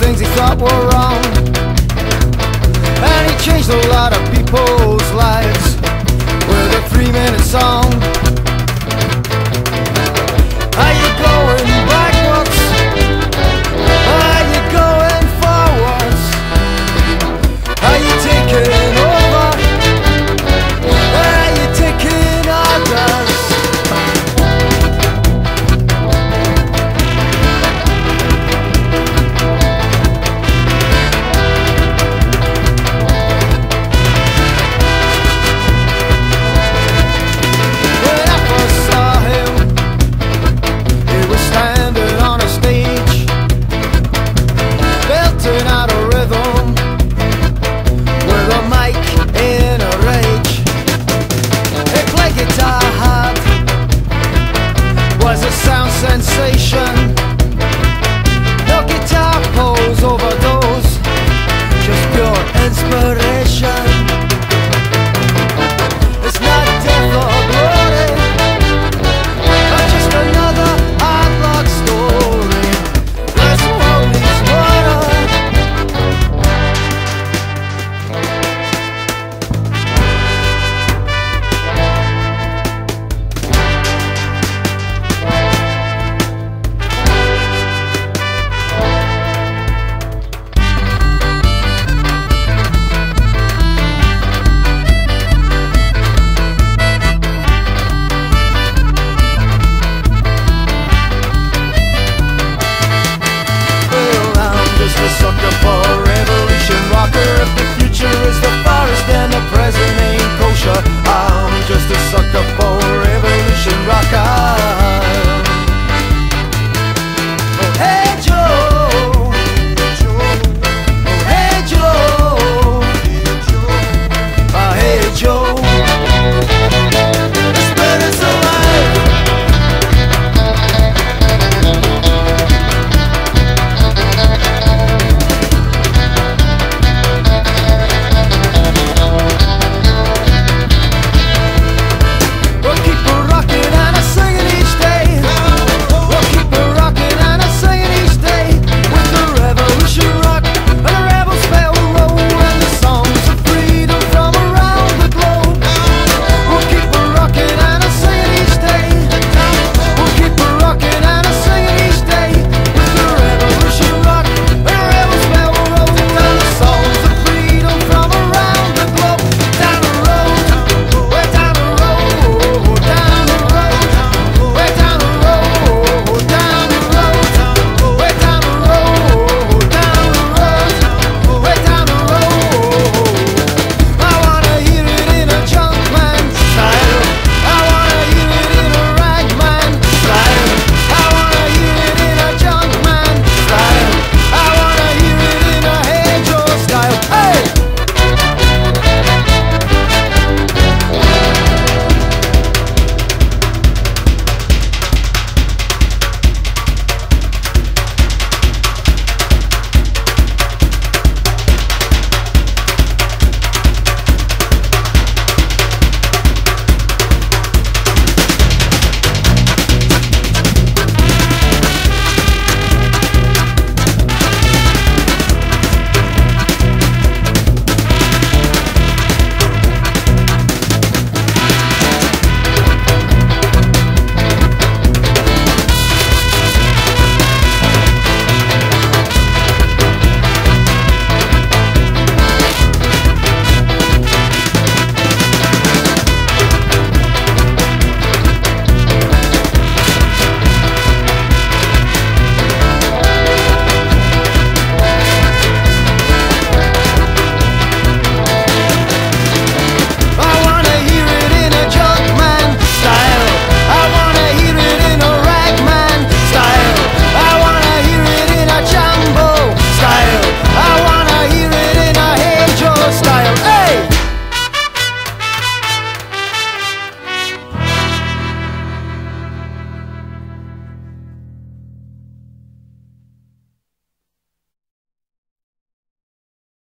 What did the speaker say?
things he thought were wrong. And he changed a lot of people's lives with a three minute song.